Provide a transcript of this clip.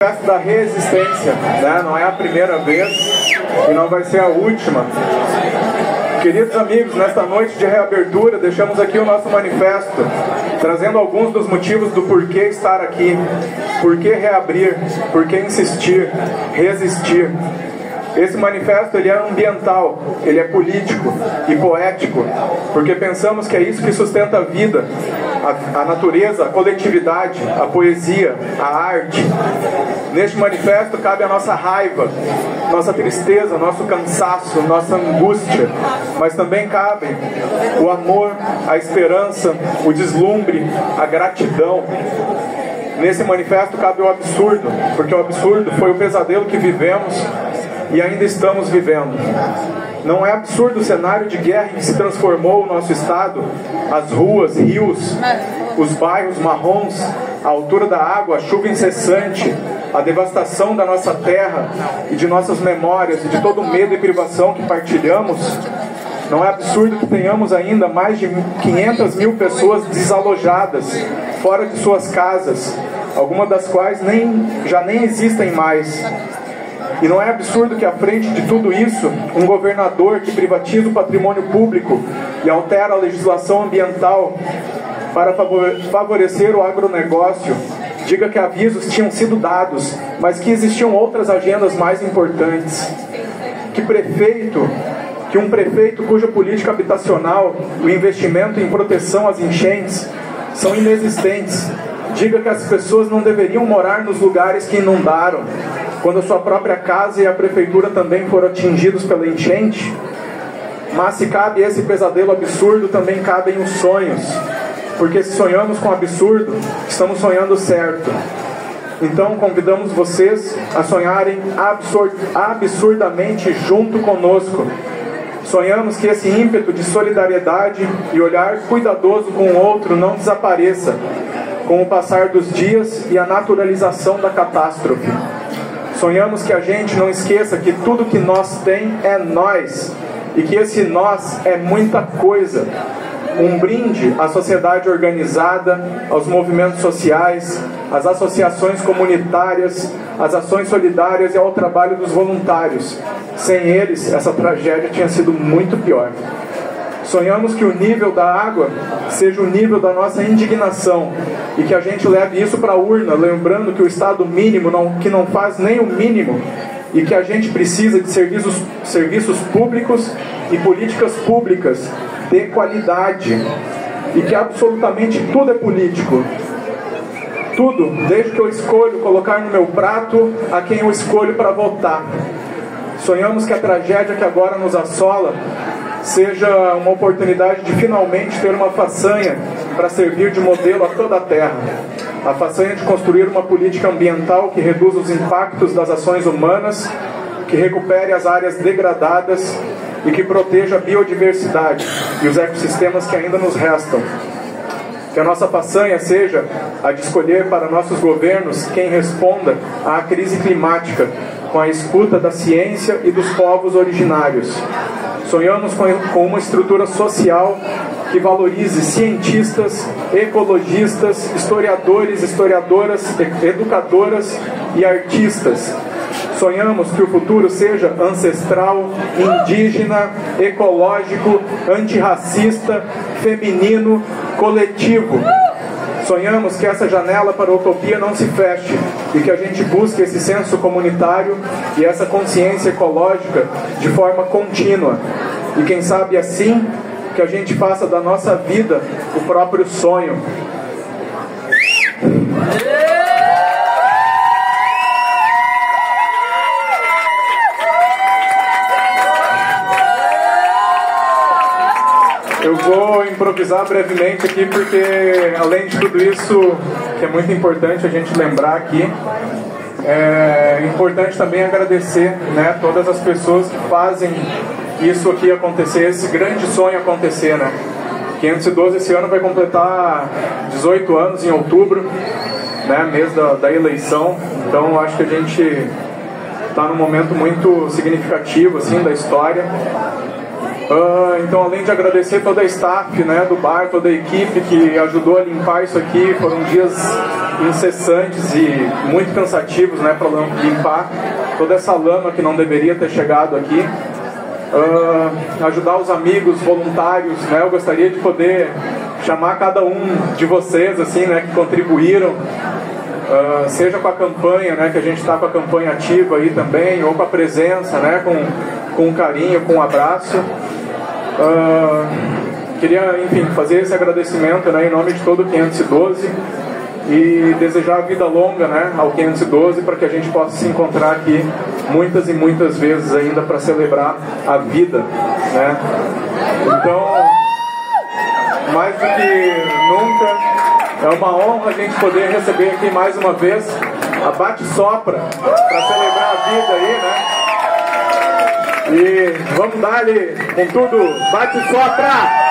da resistência, né? não é a primeira vez e não vai ser a última. Queridos amigos, nesta noite de reabertura, deixamos aqui o nosso manifesto, trazendo alguns dos motivos do porquê estar aqui, por que reabrir, por que insistir, resistir. Esse manifesto ele é ambiental, ele é político e poético, porque pensamos que é isso que sustenta a vida, a, a natureza, a coletividade, a poesia, a arte. Neste manifesto cabe a nossa raiva, nossa tristeza, nosso cansaço, nossa angústia, mas também cabem o amor, a esperança, o deslumbre, a gratidão. Nesse manifesto cabe o absurdo, porque o absurdo foi o pesadelo que vivemos e ainda estamos vivendo. Não é absurdo o cenário de guerra que se transformou o nosso estado, as ruas, rios, os bairros marrons, a altura da água, a chuva incessante, a devastação da nossa terra e de nossas memórias e de todo o medo e privação que partilhamos? Não é absurdo que tenhamos ainda mais de 500 mil pessoas desalojadas, fora de suas casas, algumas das quais nem, já nem existem mais, e não é absurdo que, à frente de tudo isso, um governador que privatiza o patrimônio público e altera a legislação ambiental para favorecer o agronegócio, diga que avisos tinham sido dados, mas que existiam outras agendas mais importantes. Que prefeito, que um prefeito cuja política habitacional, o investimento em proteção às enchentes, são inexistentes, diga que as pessoas não deveriam morar nos lugares que inundaram, quando a sua própria casa e a prefeitura também foram atingidos pela enchente. Mas se cabe esse pesadelo absurdo, também cabem os sonhos. Porque se sonhamos com absurdo, estamos sonhando certo. Então convidamos vocês a sonharem absurd absurdamente junto conosco. Sonhamos que esse ímpeto de solidariedade e olhar cuidadoso com o outro não desapareça com o passar dos dias e a naturalização da catástrofe. Sonhamos que a gente não esqueça que tudo que nós tem é nós e que esse nós é muita coisa. Um brinde à sociedade organizada, aos movimentos sociais, às associações comunitárias, às ações solidárias e ao trabalho dos voluntários. Sem eles, essa tragédia tinha sido muito pior. Sonhamos que o nível da água seja o nível da nossa indignação e que a gente leve isso para a urna, lembrando que o Estado mínimo, não, que não faz nem o mínimo, e que a gente precisa de serviços, serviços públicos e políticas públicas de qualidade, e que absolutamente tudo é político. Tudo, desde que eu escolho colocar no meu prato a quem eu escolho para votar. Sonhamos que a tragédia que agora nos assola seja uma oportunidade de finalmente ter uma façanha para servir de modelo a toda a Terra. A façanha de construir uma política ambiental que reduza os impactos das ações humanas, que recupere as áreas degradadas e que proteja a biodiversidade e os ecossistemas que ainda nos restam. Que a nossa façanha seja a de escolher para nossos governos quem responda à crise climática com a escuta da ciência e dos povos originários. Sonhamos com uma estrutura social que valorize cientistas, ecologistas, historiadores, historiadoras, educadoras e artistas. Sonhamos que o futuro seja ancestral, indígena, ecológico, antirracista, feminino, coletivo Sonhamos que essa janela para a utopia não se feche e que a gente busque esse senso comunitário e essa consciência ecológica de forma contínua. E quem sabe assim que a gente faça da nossa vida o próprio sonho. Eu vou improvisar brevemente aqui porque, além de tudo isso, que é muito importante a gente lembrar aqui, é importante também agradecer né, todas as pessoas que fazem isso aqui acontecer, esse grande sonho acontecer. Né? 512 esse ano vai completar 18 anos em outubro, né, mês da, da eleição, então acho que a gente está num momento muito significativo assim, da história Uh, então, além de agradecer toda a staff né, do bar, toda a equipe que ajudou a limpar isso aqui, foram dias incessantes e muito cansativos né, para limpar toda essa lama que não deveria ter chegado aqui. Uh, ajudar os amigos, voluntários, né? Eu gostaria de poder chamar cada um de vocês, assim, né, que contribuíram, uh, seja com a campanha, né, que a gente está com a campanha ativa aí também, ou com a presença, né, com, com um carinho, com um abraço. Uh, queria, enfim, fazer esse agradecimento né, em nome de todo o 512 e desejar vida longa né, ao 512 para que a gente possa se encontrar aqui muitas e muitas vezes ainda para celebrar a vida. Né? Então, mais do que nunca, é uma honra a gente poder receber aqui mais uma vez a Bate Sopra para celebrar a vida aí, né? E vamos dar ali com tudo, bate sopra!